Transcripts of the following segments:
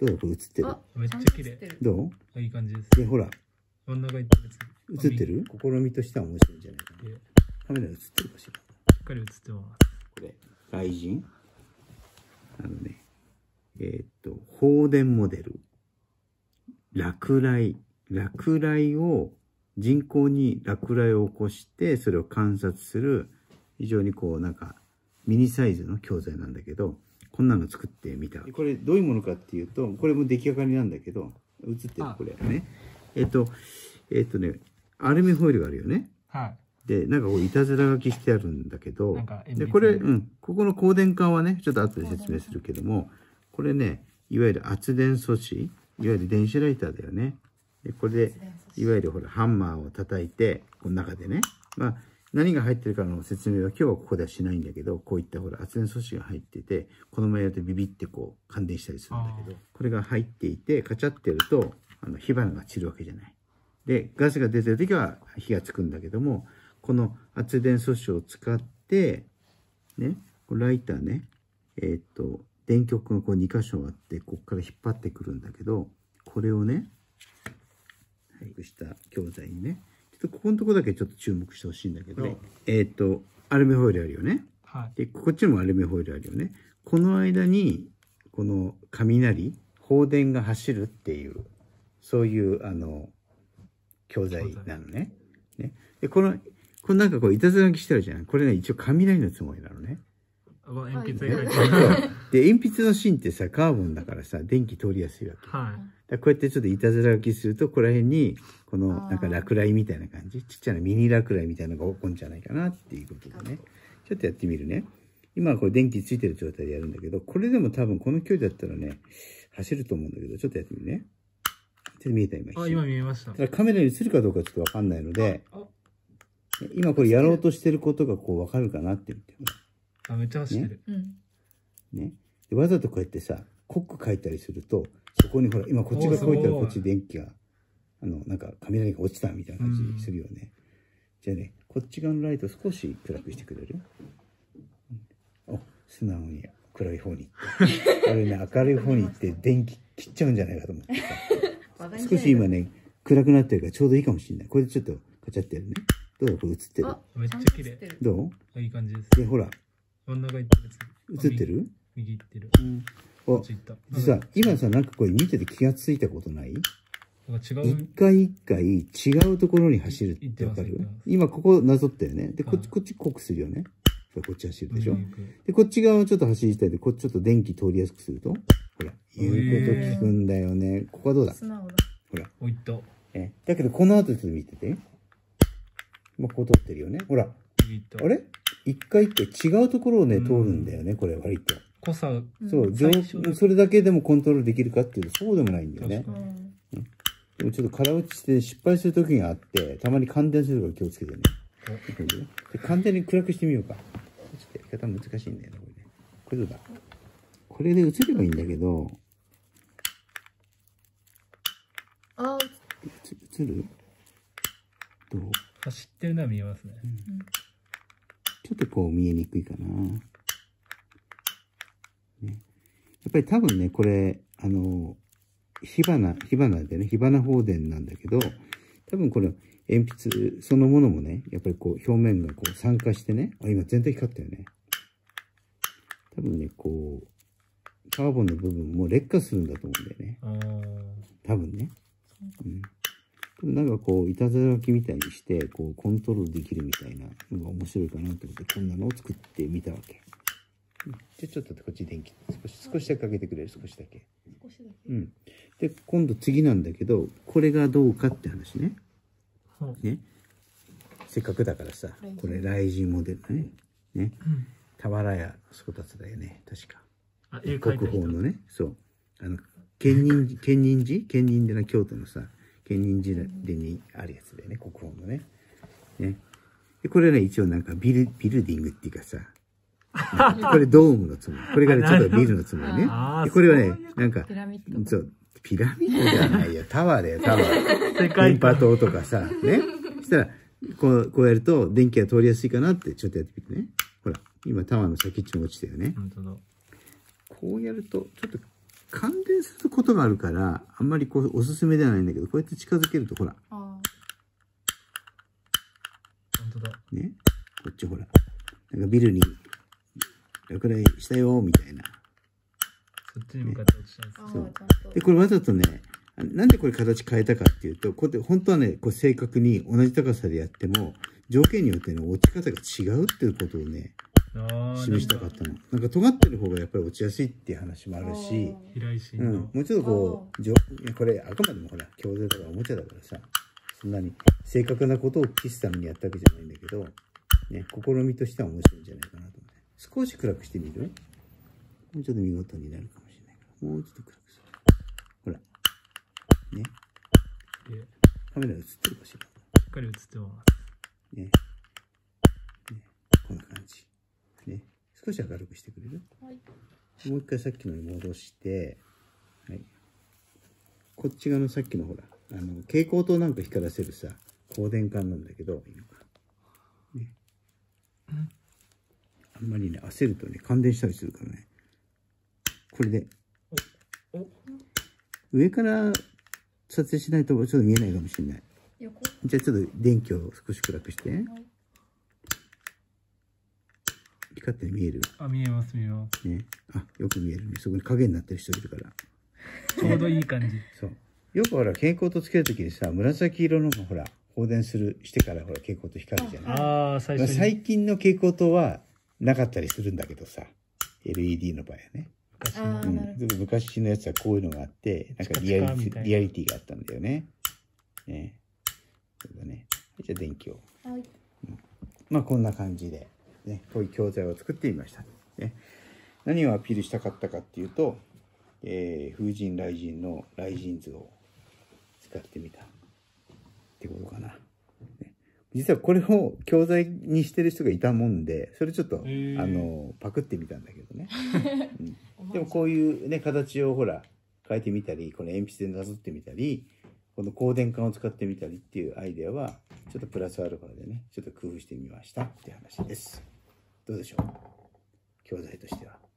どうこれ映ってる？あめっちゃ綺麗。どう？あいい感じです。で、ほら、真ん中映ってる。試みとしては面白いんじゃないかな。カメラ映ってるかしら？しっかり映ってます。これ、外人？あのね、えーっと、放電モデル。落雷。落雷を、人工に落雷を起こして、それを観察する、非常にこう、なんか、ミニサイズの教材なんだけど、こんなの作ってみた。これ、どういうものかっていうと、これも出来上がりなんだけど、映ってるあこれね。えーっと、えーっとね、アルミホイルがあるよね。はいで、なんかこう、いたずら書きしてあるんだけどなんか、鉛筆で、これ、うん、ここの光電管はね、ちょっと後で説明するけども、これね、いわゆる圧電素子、いわゆる電子ライターだよね。で、これで、いわゆるほら、ハンマーを叩いて、この中でね、まあ、何が入ってるかの説明は今日はここではしないんだけど、こういったほら、圧電素子が入ってて、このままやるとビビってこう、感電したりするんだけど、これが入っていて、カチャってやると、あの、火花が散るわけじゃない。で、ガスが出てる時は火がつくんだけども、この圧電素子を使って、ね、ライターね、えーっと、電極がこう2箇所あって、ここから引っ張ってくるんだけど、これをね、はい、した教材にね、とここのとこだけちょっと注目してほしいんだけど、えーっと、アルミホイルあるよね。はいで、こっちにもアルミホイルあるよね。この間に、この雷、放電が走るっていう、そういう、あの、教材なのね。ね。で、この、このなんかこう、いたずら書きしてあるじゃん。これね、一応雷のつもりなのね。鉛筆 で、鉛筆の芯ってさ、カーボンだからさ、電気通りやすいわけ。はいらこうやってちょっといたずら書きすると、ここら辺に、この、なんか落雷みたいな感じ、ちっちゃなミニ落雷みたいなのが起こるんじゃないかなっていうことでね。ちょっとやってみるね。今はこれ電気ついてる状態でやるんだけど、これでも多分この距離だったらね、走ると思うんだけど、ちょっとやってみるね。ちょっと見えた今一あ瞬今見えましたただカメラに映るかどうかちょっとわかんないので、あ今これやろうとしてることがこうわかるかなって見て。あめっちゃ走ってるうん。ね。でわざとこうやってさ、コック書いたりすると、そこにほら、今こっちがこういったらこっち電気が、あの、なんか雷が落ちたみたいな感じするよね。じゃあね、こっち側のライト少し暗くしてくれる？お、素直に暗い方に行って。俺ね、明るい方に行って電気切っちゃうんじゃないかと思ってさ。少し今ね、暗くなってるからちょうどいいかもしれない。これでちょっとカチャってやるね。どう？これ映ってる？あめっちゃ綺麗。ちゃんと映ってる。どう？あいい感じです。で、ほら、真ん中行ってる。映ってる？右行ってる。うん。あこっち行ったでさ、今さ、なんかこれ見てて気がついたことない？一う？回一回違うところに走るってわかる？今ここなぞったよね。で、こっち、はいこっち濃くするよね。こっち走るでしょ？で、こっち側をちょっと走りたいで、こっちちょっと電気通りやすくすると、ほら、言うこと聞くんだよね。ここはどうだ？素直だ。ほら。おいったえだけど、この後ちょっと見てて。まあ、こう通ってるよね。ほら。あれ？一回一回違うところをね、うん通るんだよね、これ、割と。濃さそう、上最初だそれだけでもコントロールできるかっていうと、そうでもないんだよね。うん。でもちょっと空打ちして失敗する時があって、たまに感電するから気をつけてね。で完全に暗くしてみようか。ちょっとやり方難しいんだよね、これね。これどうだ？これで映ればいいんだけど、あ。映映る？どう？走ってるのは見えますね。ちょっとこう見えにくいかな。ね、やっぱり多分ね、これ、あの、火花、火花でね、火花放電なんだけど、多分これ、鉛筆そのものもね、やっぱりこう表面がこう酸化してね、あ、今全体光ったよね。多分ね、こう、カーボンの部分も劣化するんだと思うんだよね。多分ね。うん。なんかこう、いたずら書きみたいにして、こう、コントロールできるみたいなのが面白いかなと思って、こんなのを作ってみたわけ。うんじゃあちょっとこっち電気、少し、少しだけかけてくれる、少しだけ。少しだけ。うん。で、今度次なんだけど、これがどうかって話ね。ほうね。せっかくだからさ、これ、雷神モデルだね。ね。俵屋宗達だよね、確か。あ絵国宝のね、そう。あの、建仁寺、建仁寺？建仁寺の京都のさ、建仁寺にあるやつだよね、国宝のね。ね。で、これね、一応なんかビル、ビルディングっていうかさ、これドームのつもり。これがね、ちょっとビルのつもりねこれはねなんかピ、ラミッド。そう、ピラミッドじゃないよ、タワーだよ、タワー。世界電波塔とかさ、ね。そしたら、こう、こうやると電気が通りやすいかなってちょっとやってみてね。ほら、今タワーの先っちょに落ちたよね。本当だこうやると、ちょっと感電することがあるから、あんまりこう、おすすめではないんだけど、こうやって近づけると、ほら、あ本当だ。ね、こっちほら、なんかビルに落雷したよ、みたいな。そっちに向かって落ちたんですあ。ああ、そう。で、これわざとね、あなんでこれ形変えたかっていうと、こうやって本当はね、こう正確に同じ高さでやっても、条件によってね、落ち方が違うっていうことをね、示したかったの。なんか尖ってる方がやっぱり落ちやすいっていう話もあるし、うん、のも。うちょっとこう、じょいやこれあくまでもほら、教材とかおもちゃだからさ、そんなに正確なことを期すためにやったわけじゃないんだけど、ね、試みとしては面白いんじゃないかなと。少し暗くしてみる？もうちょっと見事になるかもしれないから。もうちょっと暗くする。ほら。ね。でカメラ映ってるかしら？しっかり映ってます。ね。ね。こんな感じ。ね。少し明るくしてくれる？はい。もう一回さっきのに戻して、はい。こっち側のさっきのほら、あの、蛍光灯なんか光らせるさ、光電管なんだけど、いいのかな。ね。あんまりね、焦るとね、感電したりするからね。これで、上から撮影しないとちょっと見えないかもしれない。横？じゃあちょっと電気を少し暗くして。はい。光って見える？あ、見えます、見えます。ね。あ、よく見えるね。そこに影になってる人いるから。ちょうどいい感じ。そう。よくほら、蛍光灯つけるときにさ、紫色のがほら、放電する、してからほら、蛍光灯光るじゃない？ああ、最初に。最近の蛍光灯はなかったりするんだけどさ、LED の場合はね。昔うん、昔のやつはこういうのがあって、なんかリアリリアリティがあったんだよね。ね。そうだね。じゃあ電気を。はい。まあこんな感じで、ね、こういう教材を作ってみました。ね、何をアピールしたかったかっていうと、えー風神雷神の雷神図を使ってみたってことかな。ね実はこれを教材にしてる人がいたもんで、それちょっと、あの、パクってみたんだけどね。うん、でもこういうね、形をほら、変えてみたり、この鉛筆でなぞってみたり、この光電管を使ってみたりっていうアイデアは、ちょっとプラスアルファでね、ちょっと工夫してみましたって話です。どうでしょう？教材としては。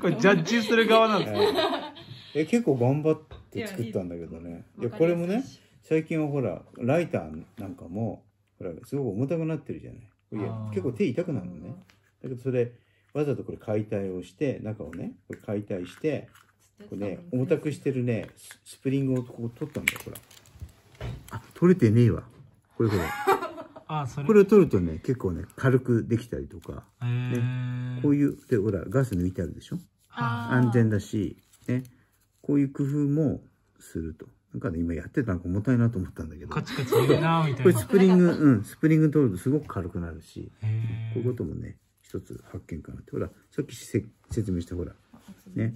これジャッジする側なんですか？え結構頑張って作ったんだけどね。いや、これもね、最近はほら、ライターなんかも、ほら、すごく重たくなってるじゃない。いや結構手痛くなるのね。だけどそれ、わざとこれ解体をして、中をね、これ解体して、これね、重たくしてるね、ススプリングをここ取ったんだよ、ほら。あ、取れてねえわ。これこれ。あ、それ。これを取るとね、結構ね、軽くできたりとか、へーこういう、で、ほら、ガス抜いてあるでしょ？安全だし、ね、こういう工夫もすると。なんかね、今やってたなんか重たいなと思ったんだけど、こカチカチ言うなみたいれな。スプリング、うん、スプリング取るとすごく軽くなるし、こういうこともね、一つ発見かなって。ほら、さっきせ説明したほら、ね、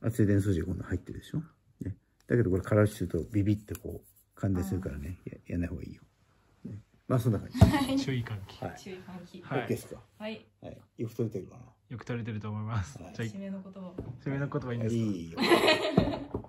圧電素子が今度入ってるでしょ？ね。だけどこれからしするとビビってこう、感電するからね、ややんない方がいいよ。ね、まあそんな感じ。注意喚起。はい。注意喚起。はい OK ですかはい。はい。よく取れてるかな？よく取れてると思います。はいじゃあ、締めの言葉を。締めの言葉いいんはいですか？いいよ。ね